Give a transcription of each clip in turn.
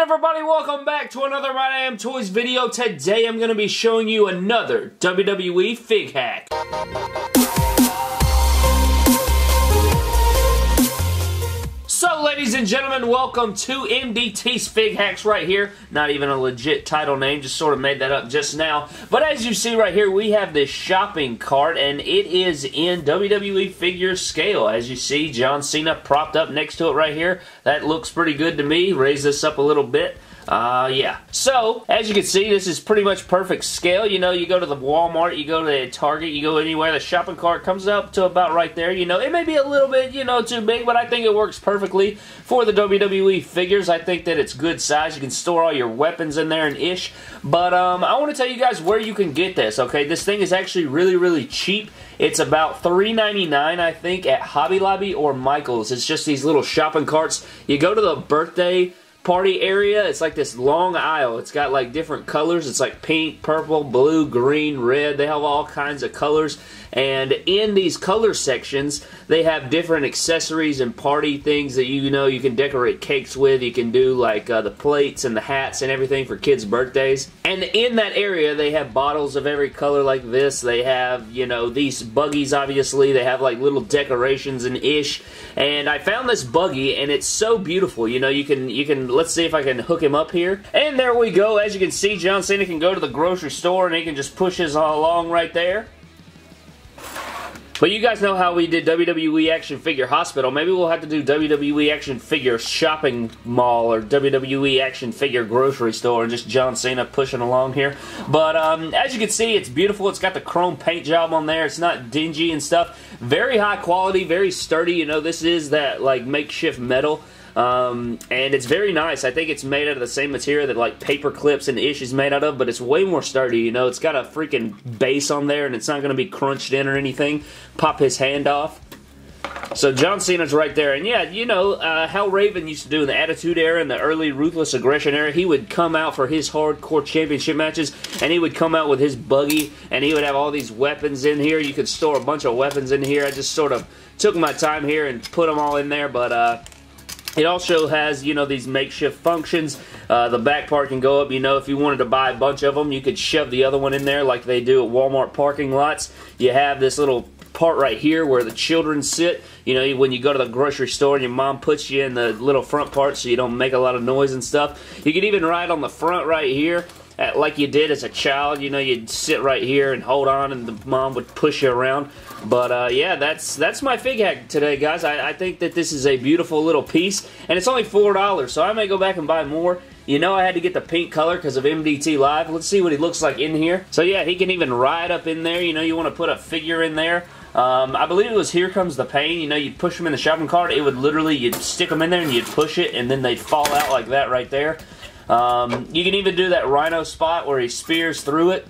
everybody? Welcome back to another My Damn Toys video. Today I'm going to be showing you another WWE Fig Hack. And gentlemen, welcome to MDT's Fig Hacks right here. Not even a legit title name, just sort of made that up just now. But as you see right here, we have this shopping cart, and it is in WWE figure scale. As you see, John Cena propped up next to it right here. That looks pretty good to me. Raise this up a little bit. Uh, yeah. So, as you can see, this is pretty much perfect scale. You know, you go to the Walmart, you go to the Target, you go anywhere, the shopping cart comes up to about right there. You know, it may be a little bit, you know, too big, but I think it works perfectly for the WWE figures. I think that it's good size. You can store all your weapons in there and ish. But, um, I want to tell you guys where you can get this, okay? This thing is actually really, really cheap. It's about $3.99, I think, at Hobby Lobby or Michael's. It's just these little shopping carts. You go to the birthday party area. It's like this long aisle. It's got like different colors. It's like pink, purple, blue, green, red. They have all kinds of colors. And in these color sections, they have different accessories and party things that you know you can decorate cakes with. You can do like uh, the plates and the hats and everything for kids' birthdays. And in that area, they have bottles of every color like this. They have, you know, these buggies, obviously. They have like little decorations and ish. And I found this buggy, and it's so beautiful. You know, you can, you can, let's see if I can hook him up here. And there we go. As you can see, John Cena can go to the grocery store, and he can just push his along right there. But you guys know how we did WWE Action Figure Hospital. Maybe we'll have to do WWE Action Figure Shopping Mall or WWE Action Figure Grocery Store and just John Cena pushing along here. But um, as you can see, it's beautiful. It's got the chrome paint job on there. It's not dingy and stuff. Very high quality, very sturdy. You know, this is that like makeshift metal. Um, and it's very nice. I think it's made out of the same material that like paper clips and ish is made out of, but it's way more sturdy. You know, it's got a freaking base on there, and it's not going to be crunched in or anything. Pop his hand off. So John Cena's right there, and yeah, you know uh, how Raven used to do in the Attitude Era and the early Ruthless Aggression Era. He would come out for his hardcore championship matches, and he would come out with his buggy, and he would have all these weapons in here. You could store a bunch of weapons in here. I just sort of took my time here and put them all in there, but uh, it also has, you know, these makeshift functions. Uh, the back part can go up. You know, if you wanted to buy a bunch of them, you could shove the other one in there like they do at Walmart parking lots. You have this little part right here where the children sit. You know, when you go to the grocery store and your mom puts you in the little front part so you don't make a lot of noise and stuff. You can even ride on the front right here like you did as a child. You know, you'd sit right here and hold on and the mom would push you around. But uh, yeah, that's that's my fig hack today, guys. I, I, think that this is a beautiful little piece, and it's only $4, so I may go back and buy more. You know I had to get the pink color because of MDT Live. Let's see what he looks like in here. So yeah, he can even ride up in there. You know, you want to put a figure in there. Um, I believe it was Here Comes the Pain. You know, you'd push them in the shopping cart. It would literally, you'd stick them in there and you'd push it, and then they'd fall out like that right there. Um, you can even do that Rhyno spot where he spears through it.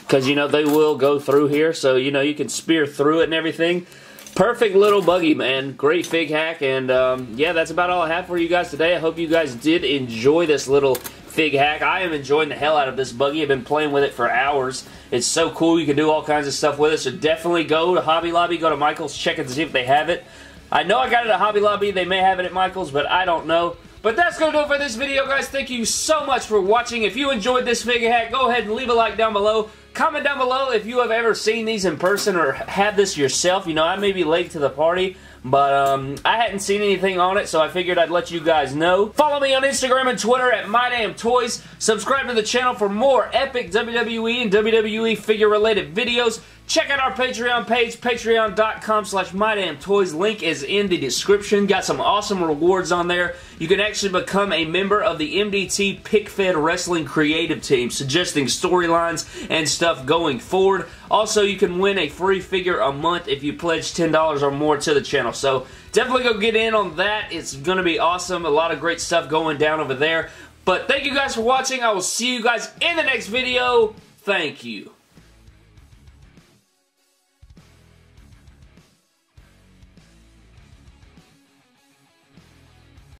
Because you know they will go through here. So you know you can spear through it and everything. Perfect little buggy man. Great fig hack. And um, yeah that's about all I have for you guys today. I hope you guys did enjoy this little fig hack. I am enjoying the hell out of this buggy. I've been playing with it for hours. It's so cool. You can do all kinds of stuff with it. So definitely go to Hobby Lobby. Go to Michael's. Check and see if they have it. I know I got it at Hobby Lobby. They may have it at Michael's but I don't know but that's going to do it for this video, guys. Thank you so much for watching. If you enjoyed this figure hack, go ahead and leave a like down below. Comment down below if you have ever seen these in person or had this yourself. You know, I may be late to the party, but um, I hadn't seen anything on it, so I figured I'd let you guys know. Follow me on Instagram and Twitter at MyDamnToys. Subscribe to the channel for more epic WWE and WWE figure-related videos. Check out our Patreon page, patreon.com slash mydamntoys. Link is in the description. Got some awesome rewards on there. You can actually become a member of the MDT PickFed Wrestling Creative Team, suggesting storylines and stuff going forward. Also, you can win a free figure a month if you pledge $10 or more to the channel. So, definitely go get in on that. It's going to be awesome. A lot of great stuff going down over there. But thank you guys for watching. I will see you guys in the next video. Thank you.